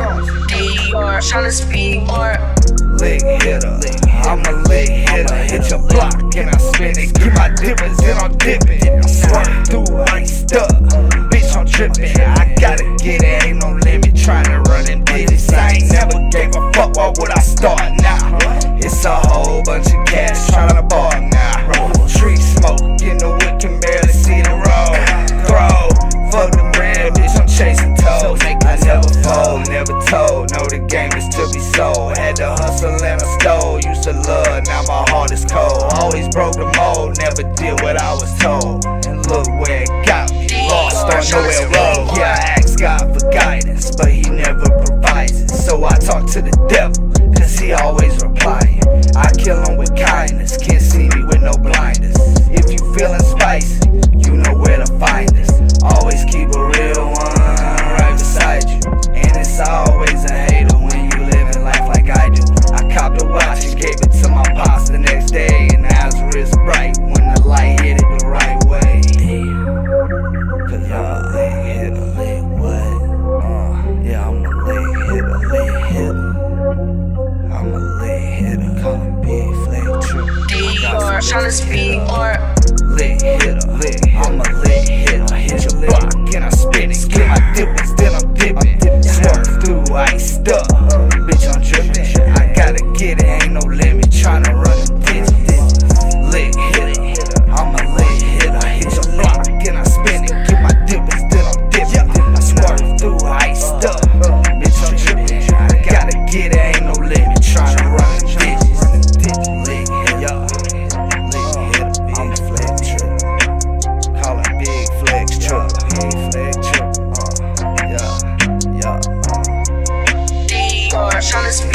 on. Tryna speed lick hitter. I'm a lick hitter. Hit your block and I spin it. Get my dippers and I'm dipping. love, now my heart is cold. Always broke the mold, never did what I was told. tryna speak. Or Lit hit em, lick hitter, I'm a lick hitter. Hit your block and I spin it? Get my dippers, then I'm dipping. Swerve through iced up. Bitch, I'm dripping I gotta get it, ain't no limit. Tryna run trying to